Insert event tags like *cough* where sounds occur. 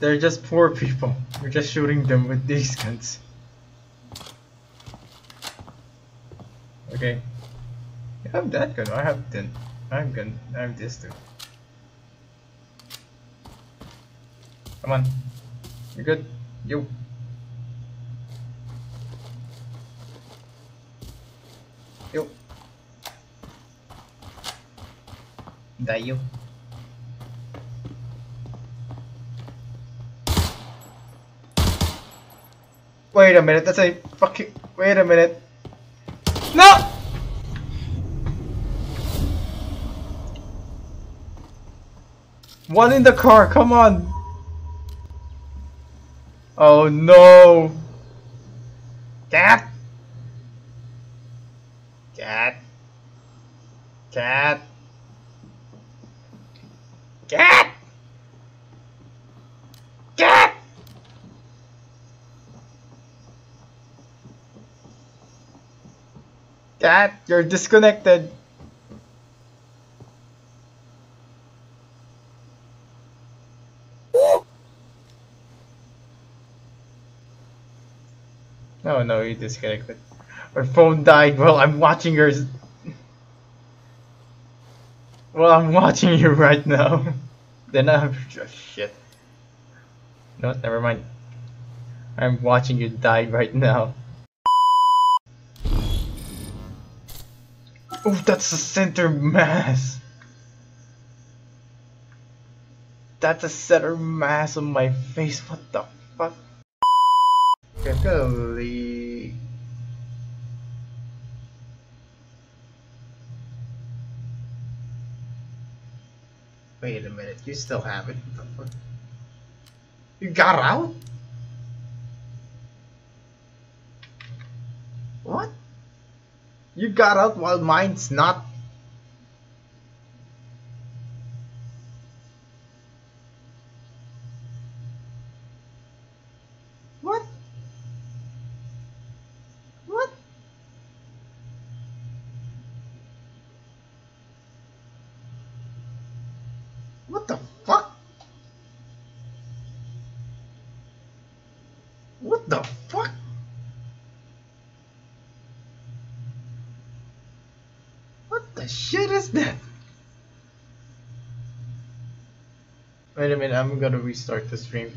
They're just poor people. We're just shooting them with these guns. Okay. I have that gun. I have then. I have gun. I have this too. Come on. You're good. You. Yo. Die you. Wait a minute, that's a fucking. Wait a minute. No! One in the car, come on! Oh no! Cat! Cat! Cat! Cat! Cat, you're disconnected. No, no, you disconnected. My phone died while I'm watching yours. Well, I'm watching you right now. *laughs* then I'm oh, shit. No, never mind. I'm watching you die right now. Oh, that's the center mass. That's the center mass on my face. What the fuck? Okay, I'm gonna leave. Wait a minute, you still have it? What the fuck? You got out? What? You got out while mine's not. What? What? What the fuck? What the fuck? What the shit is that? Wait a minute, I'm gonna restart the stream.